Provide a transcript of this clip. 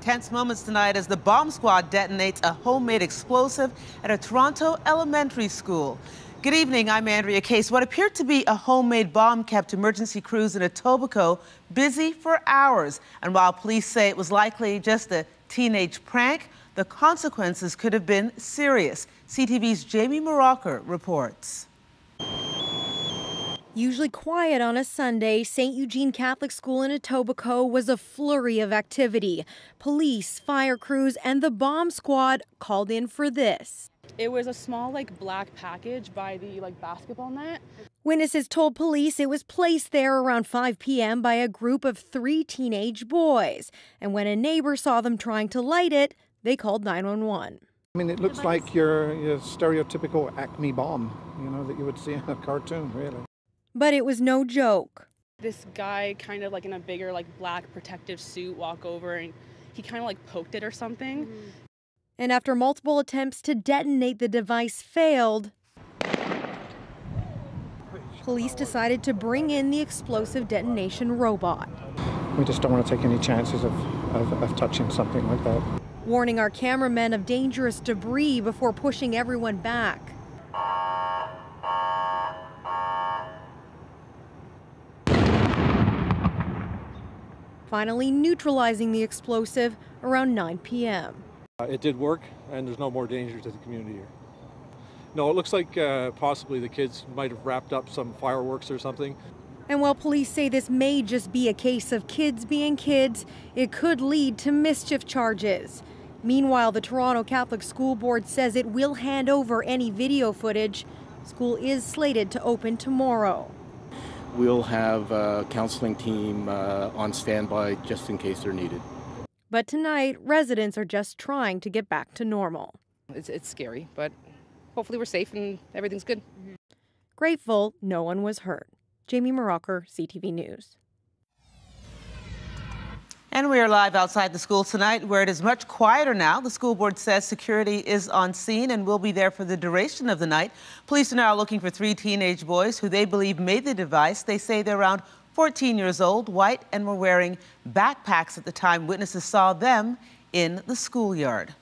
Tense moments tonight as the bomb squad detonates a homemade explosive at a Toronto elementary school. Good evening, I'm Andria Case. What appeared to be a homemade bomb kept emergency crews in Etobicoke busy for hours. And while police say it was likely just a teenage prank, the consequences could have been serious. CTV's Jamie Mauracher reports. Usually quiet on a Sunday, St. Eugene Catholic School in Etobicoke was a flurry of activity. Police, fire crews, and the bomb squad called in for this. It was a small, like, black package by the, like, basketball net. Witnesses told police it was placed there around 5 p.m. by a group of three teenage boys. And when a neighbor saw them trying to light it, they called 911. I mean, it looks like your, your stereotypical Acme bomb, you know, that you would see in a cartoon, really. But it was no joke. This guy, kind of like in a bigger, like black protective suit, walk over and he kind of like poked it or something. Mm-hmm. And after multiple attempts to detonate the device failed, police decided to bring in the explosive detonation robot. We just don't want to take any chances of, of, of touching something like that. Warning our cameramen of dangerous debris before pushing everyone back. Finally neutralizing the explosive around 9 p.m. Uh, it did work, and there's no more danger to the community here. No, it looks like uh, possibly the kids might have wrapped up some fireworks or something. And while police say this may just be a case of kids being kids, it could lead to mischief charges. Meanwhile, the Toronto Catholic School Board says it will hand over any video footage. School is slated to open tomorrow. We'll have a counseling team uh, on standby just in case they're needed. But tonight, residents are just trying to get back to normal. It's, it's scary, but hopefully we're safe and everything's good. Grateful no one was hurt. Jamie Mauracher, CTV News. And we are live outside the school tonight where it is much quieter now. The school board says security is on scene and will be there for the duration of the night. Police are now looking for three teenage boys who they believe made the device. They say they're around 14 years old, white, and were wearing backpacks at the time witnesses saw them in the schoolyard.